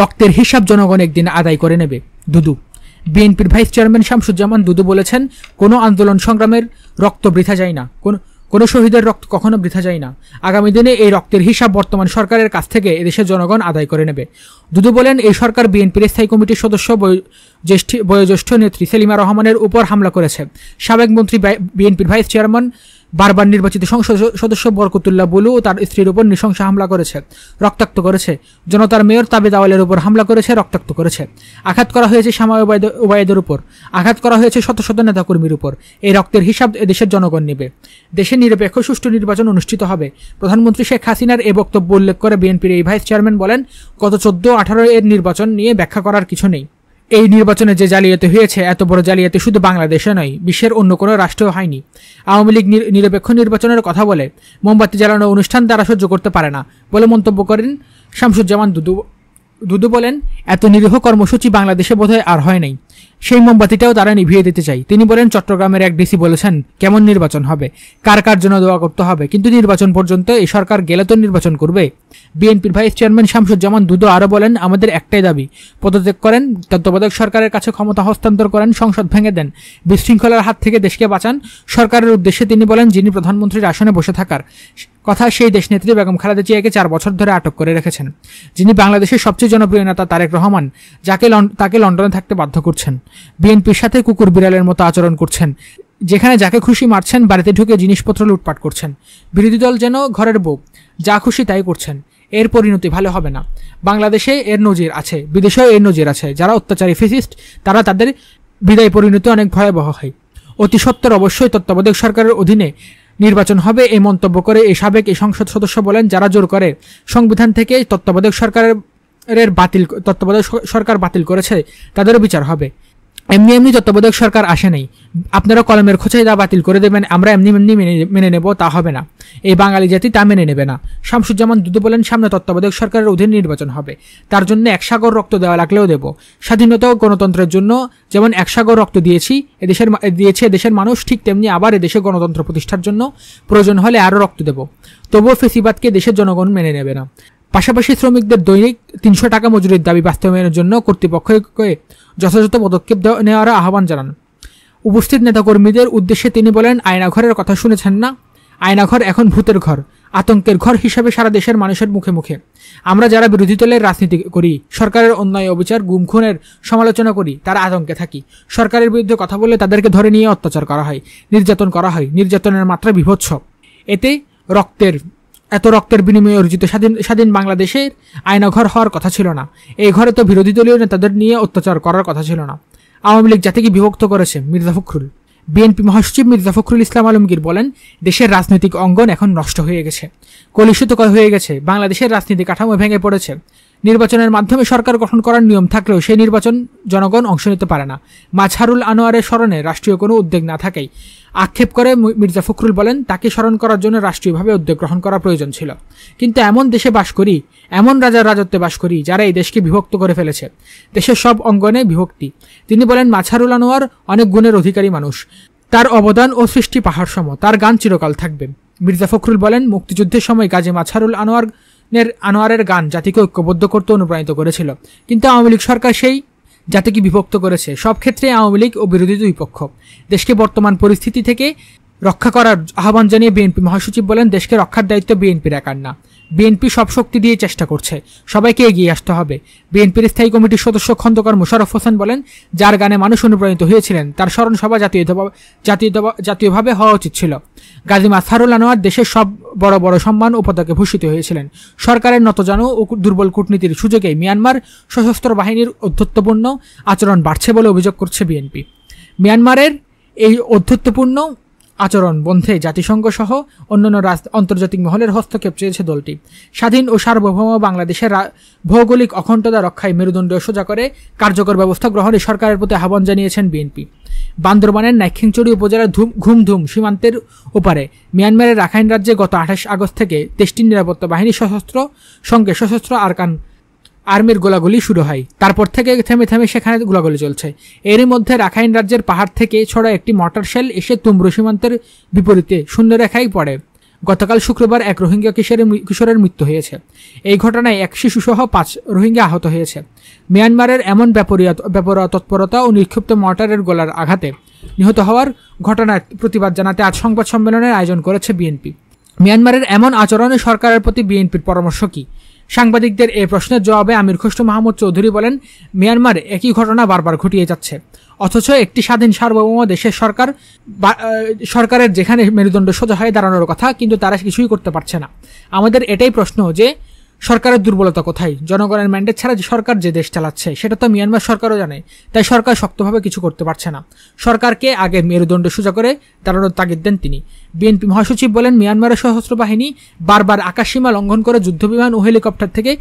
রক্তের হিসাব জনগণ একদিন আদায় করে নেবে। দুদু। বিএনপির ভাইস চেয়ারম্যান শামসুজ্জামান দুদু বলেছেন, কোনো আন্দোলন সংগ্রামের রক্ত বৃথা যায় না। কোন, কোনো শহীদের রক্ত কখনো বৃথা যায় না। আগামী দিনে এই রক্তের হিসাব বর্তমান সরকারের কাছ থেকে এদেশের জনগণ আদায় করে নেবে। দুদু বলেন, এই সরকার বিএনপির স্থায়ী কমিটির সদস্য জ্যেষ্ঠ, বয়োজ্যেষ্ঠ নেত্রী সেলিমা রহমানের উপর হামলা করেছে। সাবেক মন্ত্রী বিএনপির ভাইস চেয়ারম্যান বারবার নির্বাচিত সংসদ সদস্য বরকতুল্লাহ বুলু ও তার স্ত্রীর উপর নৃশংস হামলা করেছে, রক্তাক্ত করেছে। জনতার মেয়র তাবেদ আওয়ালের উপর হামলা করেছে, রক্তাক্ত করেছে। আঘাত করা হয়েছে ওবায়দ- ওবায়দের উপর। আঘাত করা হয়েছে শত শত নেতাকর্মীর উপর। এই রক্তের হিসাব দেশের জনগণ নেবে। দেশে নিরপেক্ষ সুষ্ঠু নির্বাচন অনুষ্ঠিত হবে। প্রধানমন্ত্রী শেখ হাসিনার এ বক্তব্য উল্লেখ করে বিএনপির এই ভাইস চেয়ারম্যান বলেন, গত চোদ্দ আঠারো এর নির্বাচন নিয়ে ব্যাখ্যা করার কিছু নেই। এই নির্বাচনে যে জালিয়াতি হয়েছে, এত বড় জালিয়াতি শুধু বাংলাদেশে নয়, বিশ্বের অন্য কোনো রাষ্ট্রেও হয়নি। আওয়ামী লীগ নির- নিরপেক্ষ নির্বাচনের কথা বলে, মোমবাতি জ্বালানো অনুষ্ঠান তারা সহ্য করতে পারে না বলে মন্তব্য করেন শামসুজ্জামান দুদু দুদু বলেন, এত নিরীহ কর্মসূচি বাংলাদেশে বোধহয় আর হয় নাই। সেই মোমবাতিটাও তারা নিভিয়ে দিতে চাই। তিনি বলেন, চট্টগ্রামের এক ডিসি বলেছেন, কেমন নির্বাচন হবে? কার কার জন্য দোয়া করতে হবে? কিন্তু নির্বাচন পর্যন্ত এই সরকার গেলে তো নির্বাচন করবে। বিএনপির ভাইস চেয়ারম্যান শামসুজ্জামান দুদু আরও বলেন, আমাদের একটাই দাবি, পদত্যাগ করেন, তত্ত্বাবধায়ক সরকারের কাছে ক্ষমতা হস্তান্তর করেন, সংসদ ভেঙে দেন। বিশৃঙ্খলার হাত থেকে দেশকে বাঁচান, সরকারের উদ্দেশ্যে তিনি বলেন, যিনি প্রধানমন্ত্রীর আসনে বসে থাকার কথা, সেই দেশ দেশনেত্রী বেগম খালেদা জিয়াকে চার বছর ধরে আটক করে রেখেছেন। যিনি বাংলাদেশের সবচেয়ে জনপ্রিয় নেতা তারেক রহমান, যাকে তাকে লন্ডনে থাকতে বাধ্য করছেন। বিএনপির সাথে কুকুর বিড়ালের মতো আচরণ করছেন। যেখানে যাকে খুশি মারছেন, বাড়িতে ঢুকে জিনিসপত্র লুটপাট করছেন। বিরোধী দল যেন ঘরের বউ, যা খুশি তাই করছেন। এর পরিণতি ভালো হবে না। বাংলাদেশে এর নজির আছে, বিদেশেও এর নজির আছে। যারা অত্যাচারী ফিসিস্ট, তারা তাদের বিদায় পরিণতি অনেক ভয়াবহ হয়। অতি সত্বর অবশ্যই তত্ত্বাবধায়ক সরকারের অধীনে নির্বাচন হবে এই মন্তব্য করে এই সাবেক এই সংসদ সদস্য বলেন, যারা জোর করে সংবিধান থেকে তত্ত্বাবধায়ক সরকারের এর বাতিল, তত্ত্বাবধায়ক সরকার বাতিল করেছে, তাদেরও বিচার হবে। এমনি এমনি তত্ত্বাবধায়ক সরকার আসে নাই। আপনারা কলমের খোঁচাই দা বাতিল করে দেবেন, আমরা এমনি এমনি মেনে মেনে নেব, তা হবে না। এই বাঙালি জাতি তা মেনে নেবে না। শামসুজ্জামান দুদু বলেন, সামনে তত্ত্বাবধায়ক সরকারের অধীনে নির্বাচন হবে। তার জন্য এক সাগর রক্ত দেওয়া লাগলেও দেব। স্বাধীনতা ও গণতন্ত্রের জন্য যেমন এক সাগর রক্ত দিয়েছি, এদেশের দিয়েছে এদেশের মানুষ, ঠিক তেমনি আবার এদেশে গণতন্ত্র প্রতিষ্ঠার জন্য প্রয়োজন হলে আরও রক্ত দেব। তবুও ফেসিবাদকে দেশের জনগণ মেনে নেবে না। পাশাপাশি শ্রমিকদের দৈনিক তিনশো টাকা মজুরির দাবি বাস্তবায়নের জন্য কর্তৃপক্ষকে যথাযথ পদক্ষেপ নেওয়ার আহ্বান জানান। উপস্থিত নেতাকর্মীদের উদ্দেশ্যে তিনি বলেন, আয়নাঘরের কথা শুনেছেন না। আয়নাঘর এখন ভূতের ঘর, আতঙ্কের ঘর হিসাবে সারা দেশের মানুষের মুখে মুখে। আমরা যারা বিরোধী দলের রাজনীতি করি, সরকারের অন্যায় অবিচার গুম খুনের সমালোচনা করি, তারা আতঙ্কে থাকি। সরকারের বিরুদ্ধে কথা বললে তাদেরকে ধরে নিয়ে অত্যাচার করা হয়, নির্যাতন করা হয়, নির্যাতনের মাত্রা বিভৎস। এতে রক্তের এত রক্তের বিনিময়ে অর্জিত স্বাধীন স্বাধীন বাংলাদেশের আয়নাঘর হওয়ার কথা ছিল না। এই ঘরে তো বিরোধী দলীয় নেতাদের নিয়ে অত্যাচার করার কথা ছিল না। আওয়ামী লীগ জাতিকে বিভক্ত করেছে মির্জা ফখরুল। বিএনপি মহাসচিব মির্জা ফখরুল ইসলাম আলমগীর বলেন, দেশের রাজনৈতিক অঙ্গন এখন নষ্ট হয়ে গেছে। কলুষিত হয়ে গেছে। বাংলাদেশের রাজনীতি কাঠামো ভেঙে পড়েছে। নির্বাচনের মাধ্যমে সরকার গঠন করার নিয়ম থাকলেও সেই নির্বাচন জনগণ অংশ নিতে পারে না। মাঝহারুল আনোয়ারের স্মরণে রাষ্ট্রীয় কোনো উদ্যোগ না থাকাই। আক্ষেপ করে মির্জা ফখরুল বলেন, তাকে স্মরণ করার জন্য রাষ্ট্রীয়ভাবে উদ্যোগ গ্রহণ করা প্রয়োজন ছিল। কিন্তু এমন দেশে বাস করি, এমন রাজার রাজত্বে বাস করি, যারা এই দেশকে বিভক্ত করে ফেলেছে। দেশের সব অঙ্গনে বিভক্তি। তিনি বলেন মাছারুল আনোয়ার অনেক গুণের অধিকারী মানুষ। তার অবদান ও সৃষ্টি পাহাড় সম। তার গান চিরকাল থাকবে। মির্জা ফখরুল বলেন, মুক্তিযুদ্ধের সময় গাজী মাছারুল আনোয়ার আনোয়ারের গান জাতিকে ঐক্যবদ্ধ করতে অনুপ্রাণিত করেছিল। কিন্তু আওয়ামী লীগ সরকার সেই জাতিকে বিভক্ত করেছে। সব ক্ষেত্রে আওয়ামী লীগ ও বিরোধী দুই পক্ষ। দেশকে বর্তমান পরিস্থিতি থেকে রক্ষা করার আহ্বান জানিয়ে বিএনপি মহাসচিব বলেন, দেশকে রক্ষার দায়িত্ব বিএনপির একার না বিএনপি সব শক্তি দিয়ে চেষ্টা করছে। সবাইকে এগিয়ে আসতে হবে। বিএনপির স্থায়ী কমিটির সদস্য খন্দকার মোশারফ হোসেন বলেন, যার গানে মানুষ অনুপ্রাণিত হয়েছিলেন, তার স্মরণ সভা জাতীয় জাতীয় জাতীয়ভাবে হওয়া উচিত ছিল। গাজী মাসারুল আনোয়ার দেশের সব বড় বড় সম্মান ও পদকে ভূষিত হয়েছিলেন। সরকারের নতজানু ও দুর্বল কূটনীতির সুযোগে মিয়ানমার সশস্ত্র বাহিনীর অধ্যত্বপূর্ণ আচরণ বাড়ছে বলে অভিযোগ করছে বিএনপি। মিয়ানমারের এই অধ্যত্বপূর্ণ আচরণ, বন্ধে জাতিসংঘ সহ অন্যান্য আন্তর্জাতিক মহলের হস্তক্ষেপ চেয়েছে দলটি। স্বাধীন ও সার্বভৌম বাংলাদেশের ভৌগোলিক অখণ্ডতা রক্ষায় মেরুদণ্ড সোজা করে কার্যকর ব্যবস্থা গ্রহণে সরকারের প্রতি আহ্বান জানিয়েছেন বিএনপি। বান্দরবানের নাইখিংচুরি উপজেলার ধুম ঘুমধুম সীমান্তের ওপারে মিয়ানমারের রাখাইন রাজ্যে গত আঠাশ আগস্ট থেকে দেশটির নিরাপত্তা বাহিনী সশস্ত্র সঙ্গে সশস্ত্র আরকান আর্মির গোলাগুলি শুরু হয়। তারপর থেকে থেমে থেমে সেখানে গোলাগুলি চলছে। এরই মধ্যে রাখাইন রাজ্যের পাহাড় থেকে ছড়া একটি মর্টার শেল এসে তুমরু সীমান্তের বিপরীতে শূন্যরেখায় পড়ে। গতকাল শুক্রবার এক রোহিঙ্গা কিশোরের কিশোরের মৃত্যু হয়েছে। এই ঘটনায় এক শিশুসহ পাঁচ রোহিঙ্গা আহত হয়েছে। মিয়ানমারের এমন ব্যাপরীয় তৎপরতা ও নিক্ষিপ্ত মর্টারের গোলার আঘাতে নিহত হওয়ার ঘটনার প্রতিবাদ জানাতে আজ সংবাদ সম্মেলনের আয়োজন করেছে বিএনপি। মিয়ানমারের এমন আচরণে সরকারের প্রতি বিএনপির পরামর্শ কী? সাংবাদিকদের এই প্রশ্নের জবাবে আমির খসরু মাহমুদ চৌধুরী বলেন, মিয়ানমার একই ঘটনা বারবার ঘটিয়ে যাচ্ছে। অথচ একটি স্বাধীন সার্বভৌম দেশের সরকার সরকারের যেখানে মেরুদণ্ড সোজা হয়ে দাঁড়ানোর কথা, কিন্তু তারা কিছুই করতে পারছে না। আমাদের এটাই প্রশ্ন যে সরকারের দুর্বলতা কোথায়? জনগণের ম্যান্ডেট ছাড়া সরকার যে দেশ চালাচ্ছে, সেটা তো মিয়ানমার সরকারও জানে। তাই সরকার শক্তভাবে কিছু করতে পারছে না। সরকারকে আগে মেরুদণ্ড সোজা করে দাঁড়ানোর তাগিদ দেন তিনি। বিএনপি মহাসচিব বলেন মিয়ানমারের সশস্ত্র বাহিনী বারবার আকাশসীমা লঙ্ঘন করে যুদ্ধবিমান ও হেলিকপ্টার থেকে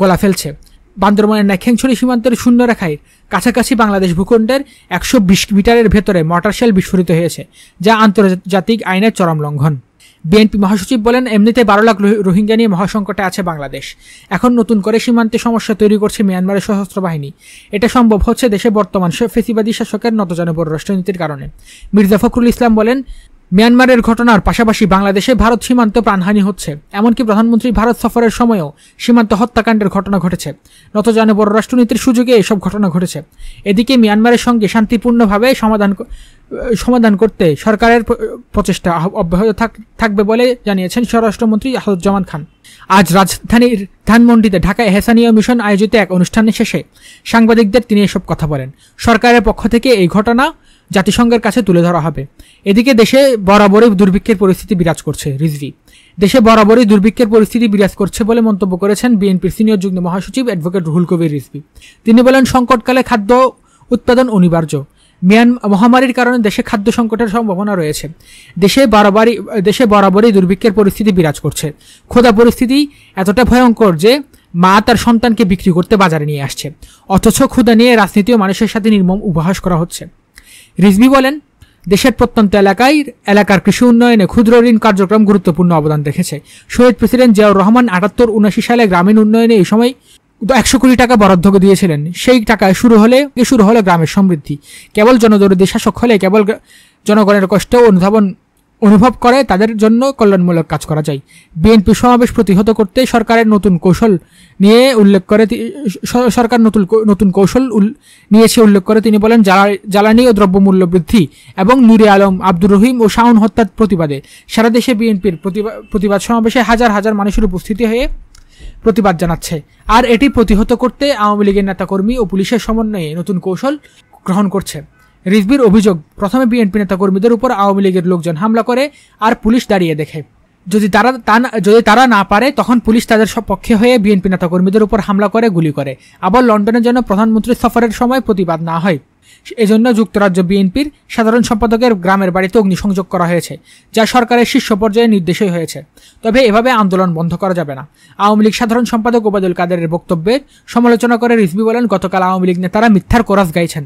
গলা ফেলছে। বান্দরবনের নাইখেংছড়ি সীমান্তের শূন্য রেখায় কাছাকাছি বাংলাদেশ ভূখণ্ডের একশো বিশ মিটারের ভেতরে মর্টার শেল বিস্ফোরিত হয়েছে, যা আন্তর্জাতিক আইনের চরম লঙ্ঘন। বিএনপি মহাসচিব বলেন, এমনিতে বারো লাখ রোহিঙ্গা নিয়ে মহাসংকটে আছে বাংলাদেশ। এখন নতুন করে সীমান্তে সমস্যা তৈরি করছে মিয়ানমারের সশস্ত্র বাহিনী। এটা সম্ভব হচ্ছে দেশে বর্তমান ফেসিবাদী শাসকের নতজানু পররাষ্ট্রনীতির কারণে। মির্জা ফখরুল ইসলাম বলেন মিয়ানমারের ঘটনার পাশাপাশি বাংলাদেশে ভারত সীমান্ত প্রাণহানি হচ্ছে। এমনকি প্রধানমন্ত্রী ভারত সফরের সময়ও সীমান্ত হত্যাকাণ্ডের ঘটনা ঘটেছে। নতজানু পররাষ্ট্রনীতির সুযোগে এসব ঘটনা ঘটেছে। এদিকে মিয়ানমারের সঙ্গে শান্তিপূর্ণভাবে সমাধান সমাধান করতে সরকারের প্রচেষ্টা অব্যাহত থাক- থাকবে বলে জানিয়েছেন স্বরাষ্ট্রমন্ত্রী আসাদুজ্জামান খান। আজ রাজধানীর ধানমন্ডিতে ঢাকা এহসানীয় মিশন আয়োজিত এক অনুষ্ঠানের শেষে সাংবাদিকদের তিনি এসব কথা বলেন। সরকারের পক্ষ থেকে এই ঘটনা জাতিসংঘের কাছে তুলে ধরা হবে। এদিকে দেশে বরাবরই দুর্ভিক্ষের পরিস্থিতি বিরাজ করছে, রিজভি। দেশে বরাবরই দুর্ভিক্ষের পরিস্থিতি বিরাজ করছে বলে মন্তব্য করেছেন বিএনপির সিনিয়র যুগ্ম মহাসচিব অ্যাডভোকেট রুহুল কবির রিজভি। তিনি বলেন, সংকটকালে খাদ্য উৎপাদন অনিবার্য। মিয়ান মহামারীর কারণে দেশে খাদ্য সংকটের সম্ভাবনা রয়েছে। দেশে বরাবরই দেশে বরাবরই দুর্ভিক্ষের পরিস্থিতি বিরাজ করছে। ক্ষুধা পরিস্থিতি এতটা ভয়ঙ্কর যে মা তার সন্তানকে বিক্রি করতে বাজারে নিয়ে আসছে। অথচ ক্ষুদা নিয়ে রাজনীতি ও মানুষের সাথে নির্মম উপহাস করা হচ্ছে। রিজভি বলেন, দেশের প্রত্যন্ত এলাকায় এলাকার কৃষি উন্নয়নে ক্ষুদ্র ঋণ কার্যক্রম গুরুত্বপূর্ণ অবদান রেখেছে। শহীদ প্রেসিডেন্ট জিয়াউর রহমান আটাত্তর উনআশি সালে গ্রামীণ উন্নয়নে এই সময় একশো কোটি টাকা বরাদ্দ দিয়েছিলেন। সেই টাকায় শুরু হলে শুরু হলো গ্রামের সমৃদ্ধি। কেবল জনদরদি শাসক হলে কেবল জনগণের কষ্ট অনুধাবন অনুভব করে, তাদের জন্য কল্যাণমূলক কাজ করা যায়। বিএনপি সমাবেশ প্রতিহত করতে সরকারের নতুন কৌশল নিয়ে উল্লেখ করে সরকার নতুন নতুন কৌশল নিয়েছে উল্লেখ করে, তিনি বলেন, জ্বালা- জ্বালানি ও দ্রব্যমূল্য বৃদ্ধি এবং নুরে আলম, আব্দুর রহিম ও শাওন হত্যার প্রতিবাদে সারা দেশে বিএনপির প্রতিবা- প্রতিবাদ সমাবেশে হাজার হাজার মানুষের উপস্থিতি হয়ে প্রতিবাদ জানাচ্ছে। আর এটি প্রতিহত করতে আওয়ামী লীগের নেতাকর্মী ও পুলিশের সমন্বয়ে নতুন কৌশল গ্রহণ করছে। রিজবির অভিযোগ, প্রথমে বিএনপি নেতাকর্মীদের উপর আওয়ামী লীগের লোকজন হামলা করে আর পুলিশ দাঁড়িয়ে দেখে। যদি তারা তা যদি তারা না পারে, তখন পুলিশ তাদের পক্ষে হয়ে বিএনপি নেতাকর্মীদের উপর হামলা করে, গুলি করে। আবার লন্ডনের জন্য প্রধানমন্ত্রীর সফরের সময় প্রতিবাদ না হয়। এজন্য যুক্তরাজ্য বিএনপির সাধারণ সম্পাদকের গ্রামের বাড়িতে অগ্নিসংযোগ করা হয়েছে, যা সরকারের শীর্ষ পর্যায়ে নির্দেশই হয়েছে। তবে এভাবে আন্দোলন বন্ধ করা যাবে না। আওয়ামী লীগ সাধারণ সম্পাদক ওবায়দুল কাদেরের বক্তব্যের সমালোচনা করে রিজভি বলেন, গতকাল আওয়ামী লীগ নেতারা মিথ্যার কোরাস গাইছেন।